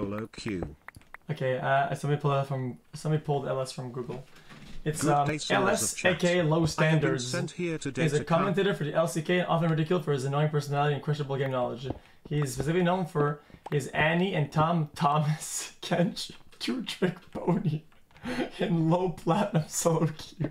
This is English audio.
solo Q. Okay, uh, somebody pulled from somebody pulled LS from Google. It's um, LS, aka Low Standards. He's a commentator for the LCK and often ridiculed for his annoying personality and questionable game knowledge. He is specifically known for his Annie and Tahm Thomas Kench two-trick Pony in low platinum solo queue.